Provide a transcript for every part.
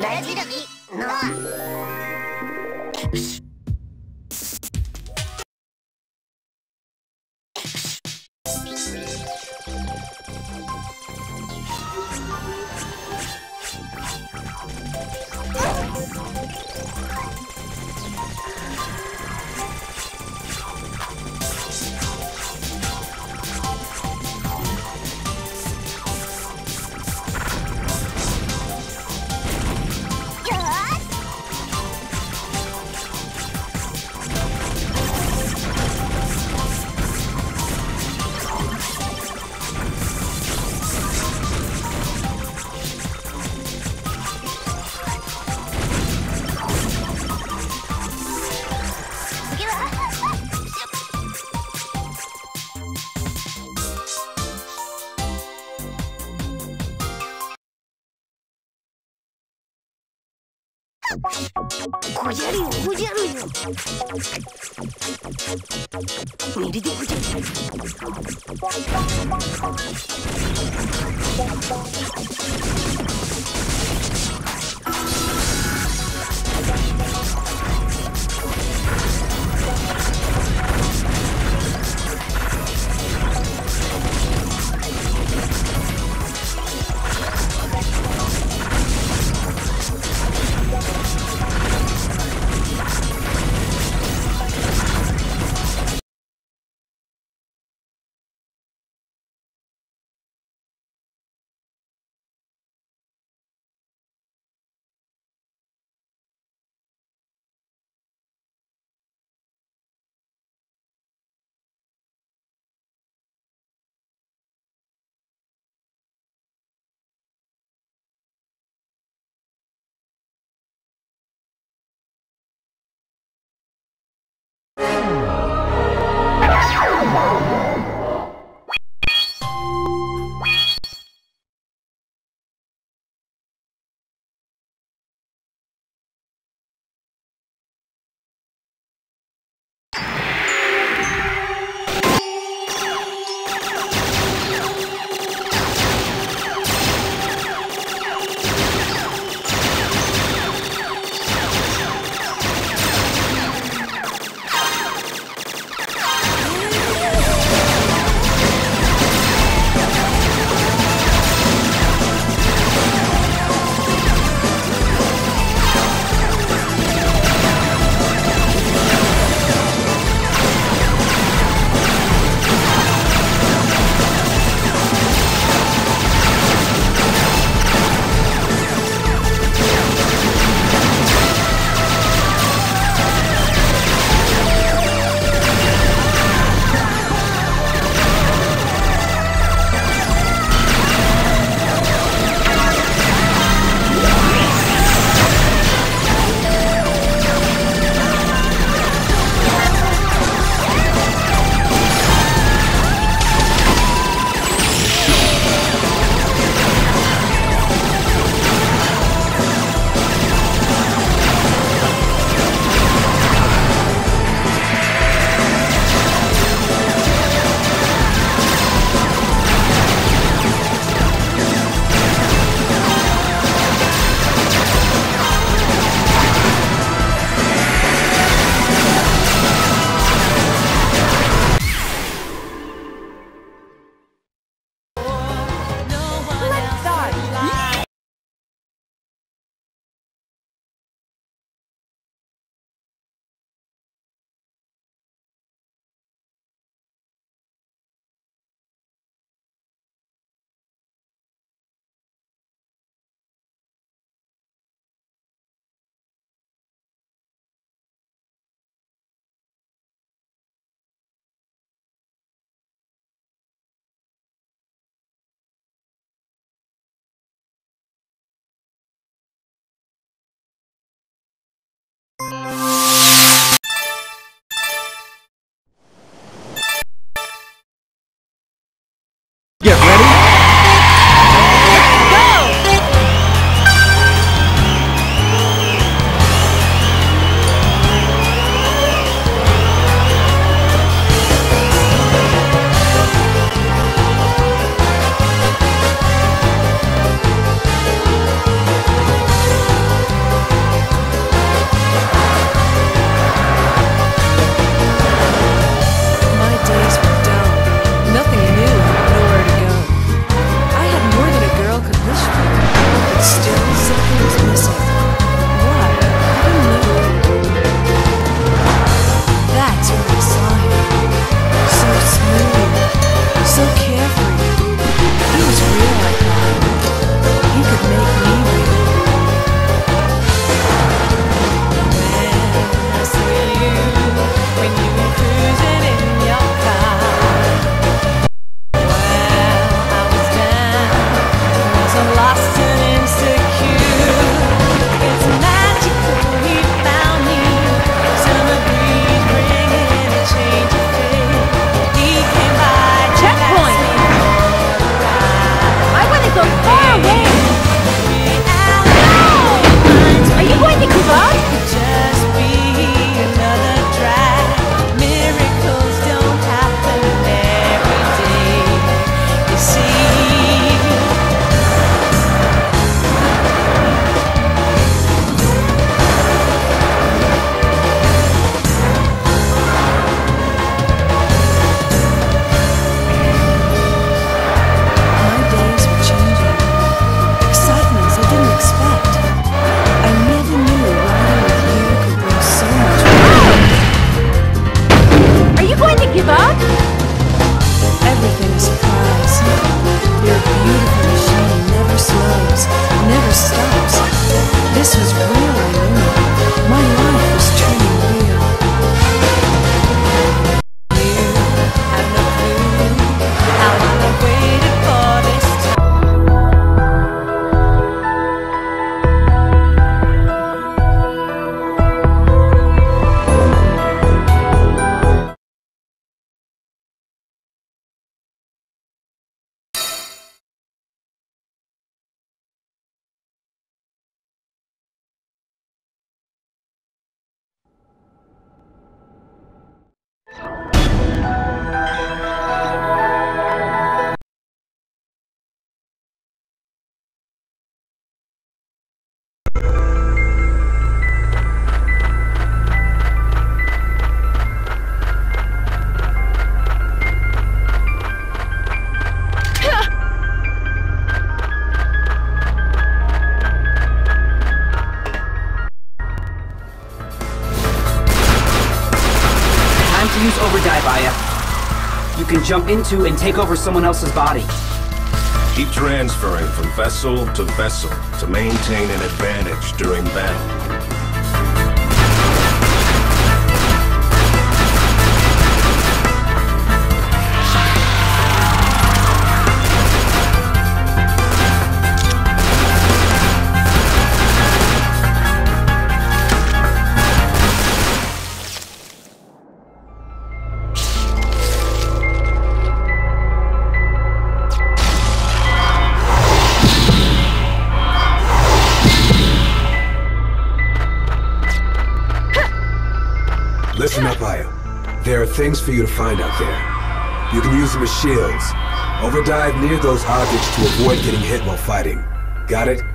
ラジラビのごじゃるよごじゃる。よでじゃるよ use Overdrive, Aya. You can jump into and take over someone else's body. Keep transferring from vessel to vessel to maintain an advantage during battle. Things for you to find out there. You can use them as shields. Overdive near those objects to avoid getting hit while fighting. Got it?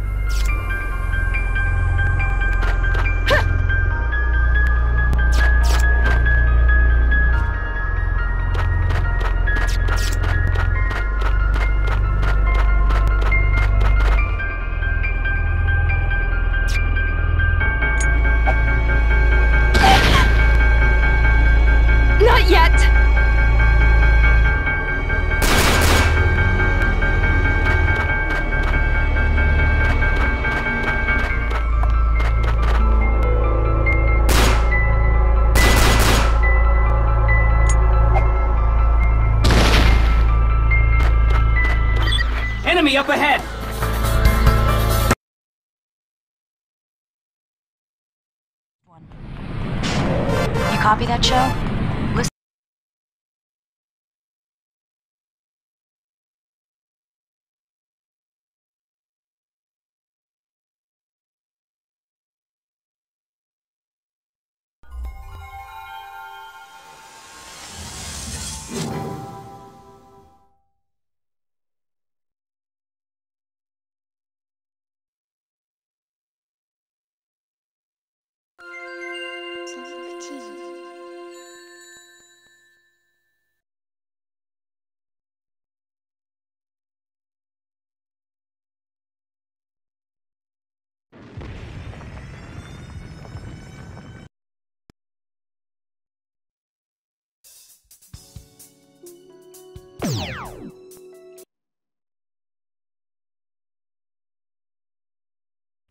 That show?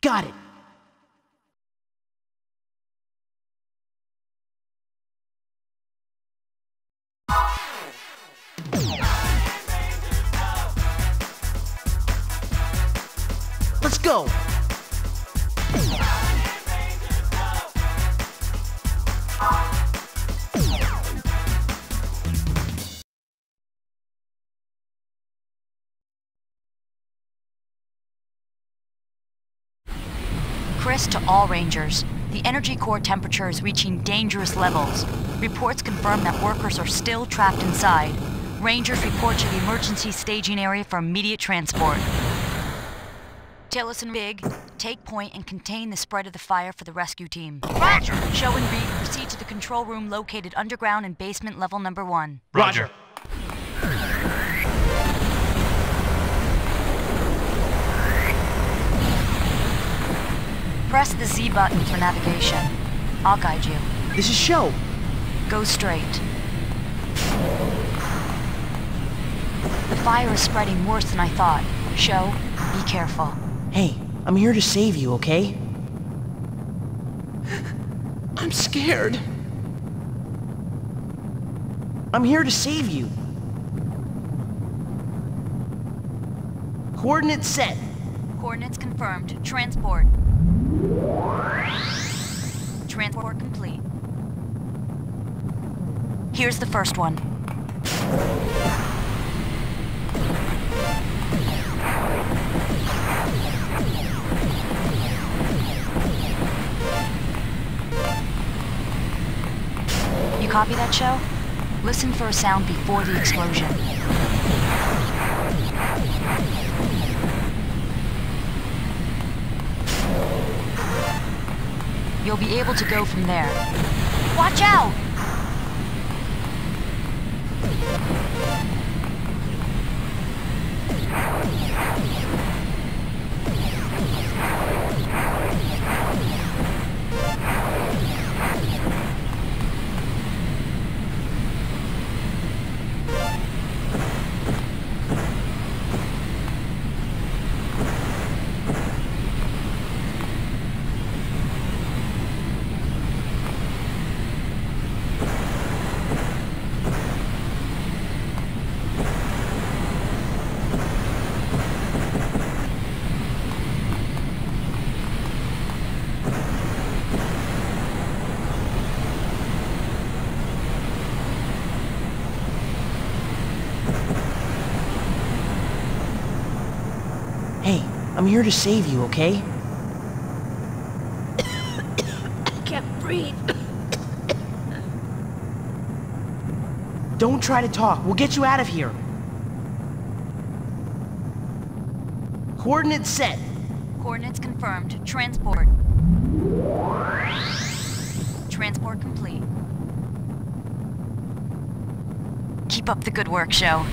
Got it. Let's go. Chris to all Rangers. The energy core temperature is reaching dangerous levels. Reports confirm that workers are still trapped inside. Rangers report to the emergency staging area for immediate transport. Tillis and Big, take point and contain the spread of the fire for the rescue team. Roger. Shou and Reed proceed to the control room located underground in basement level number one. Roger. Press the Z button for navigation. I'll guide you. This is Shou. Go straight. The fire is spreading worse than I thought. Shou, be careful. Hey, I'm here to save you, okay? I'm scared. I'm here to save you. Coordinates set. Coordinates confirmed. Transport. Transport complete. Here's the first one. You copy that Shou? Listen for a sound before the explosion. You'll be able to go from there. Watch out! I'm here to save you, okay? I can't breathe. Don't try to talk. We'll get you out of here. Coordinates set. Coordinates confirmed. Transport. Transport complete. Keep up the good work, Shou.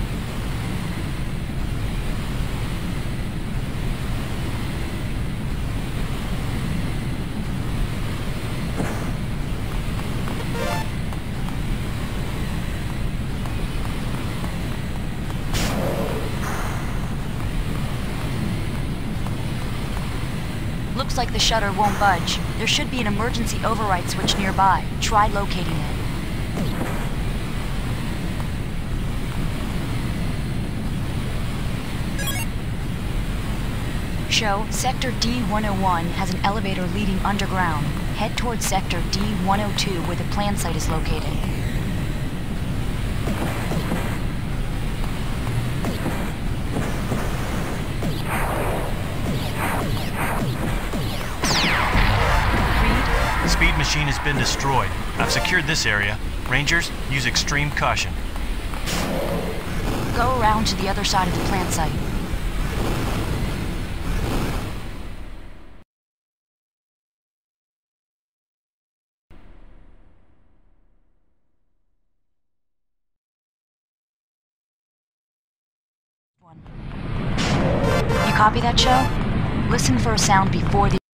Looks like the shutter won't budge. There should be an emergency override switch nearby. Try locating it. Shou, Sector D-101 has an elevator leading underground. Head towards Sector D-102 where the plant site is located. Machine has been destroyed. I've secured this area. Rangers, use extreme caution. go around to the other side of the plant site. You copy that, Shou? Listen for a sound before the.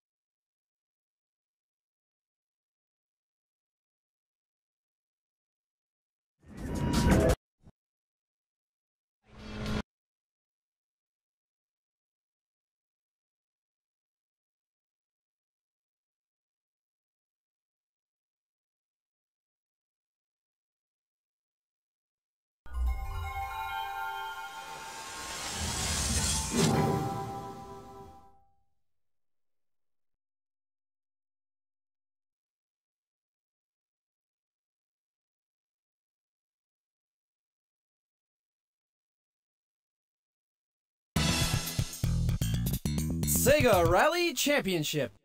Sega Rally Championship.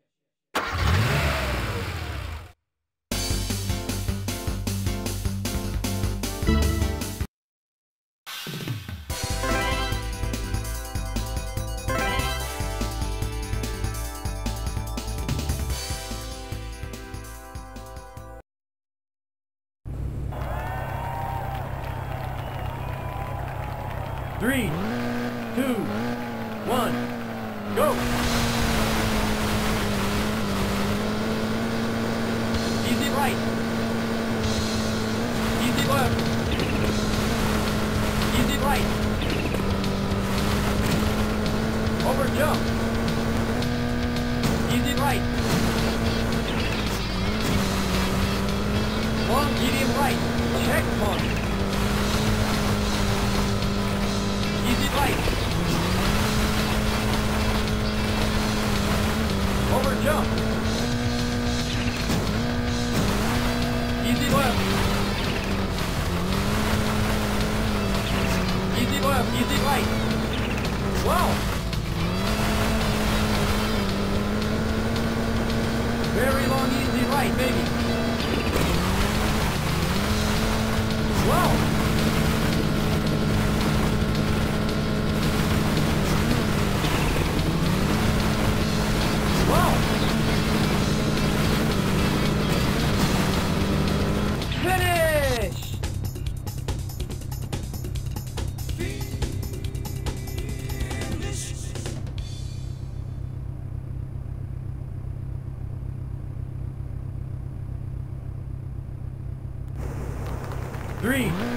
Three,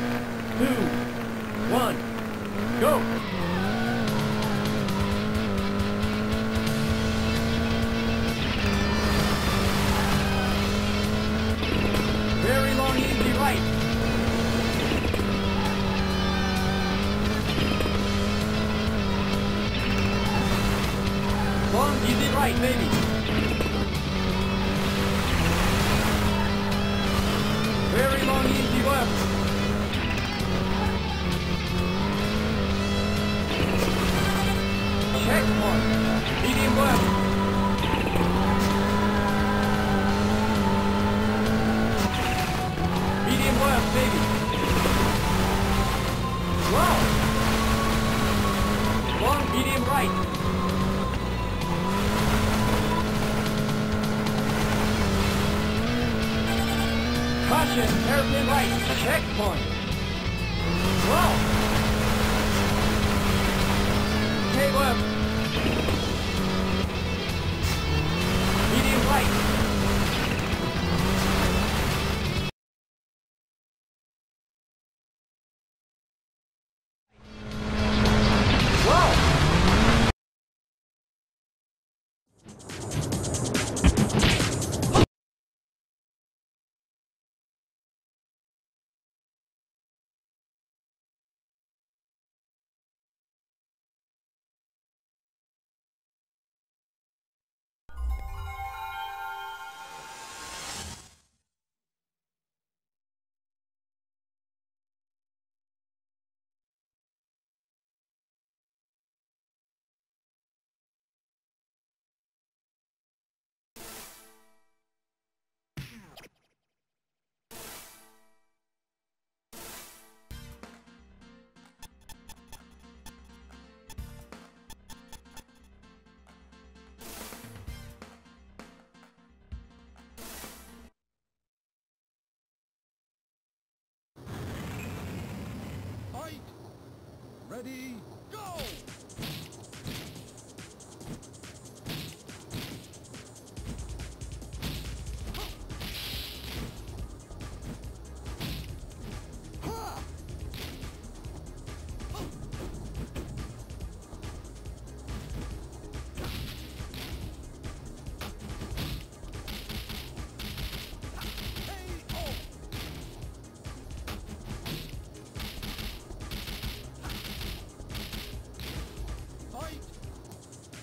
Ready, go!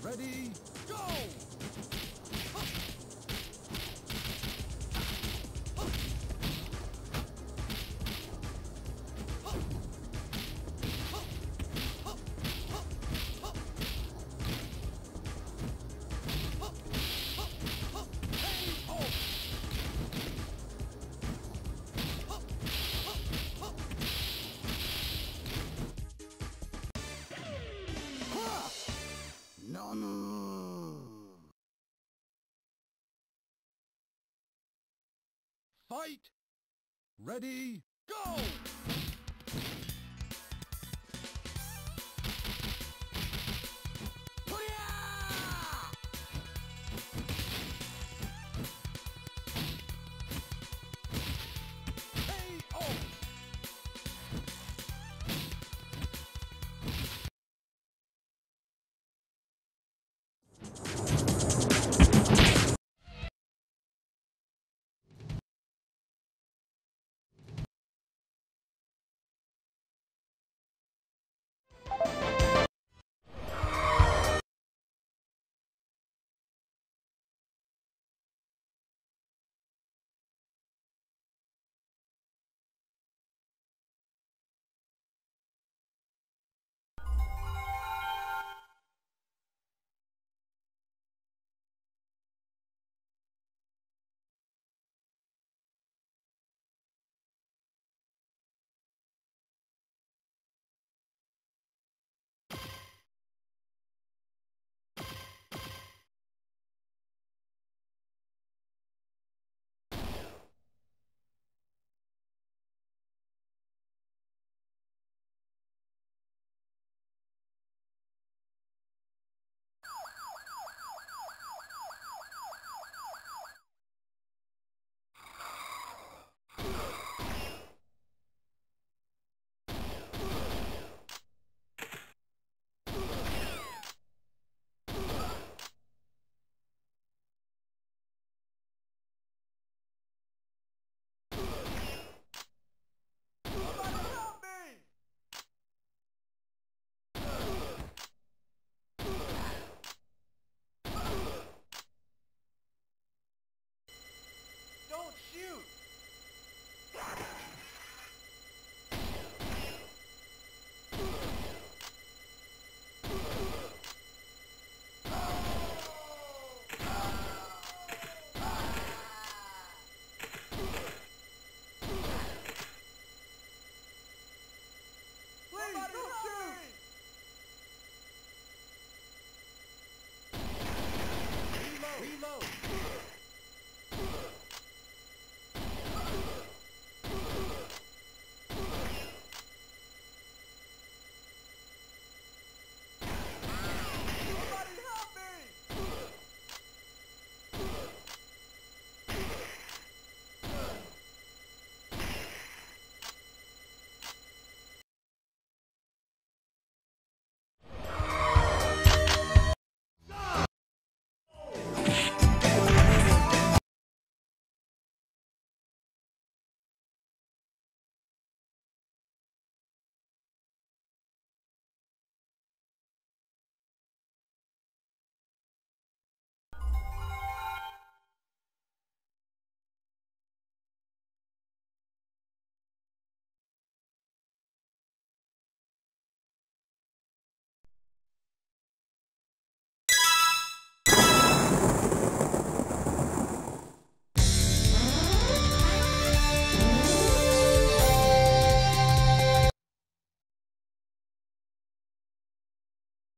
Ready, go! Fight! Ready, go!